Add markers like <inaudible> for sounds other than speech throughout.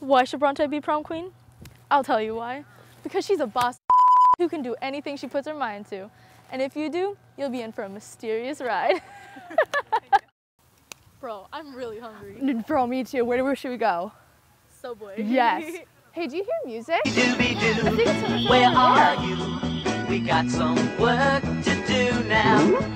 Why should Bronte be prom queen? I'll tell you why. Because she's a boss <laughs> who can do anything she puts her mind to. And if you do, you'll be in for a mysterious ride. <laughs> Bro, I'm really hungry. Bro, me too. Where, where should we go? Subway. Yes. <laughs> hey, do you hear music? Do be do. Where are you? We got some work to do now.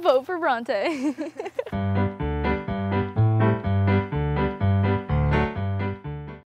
vote for Bronte. <laughs>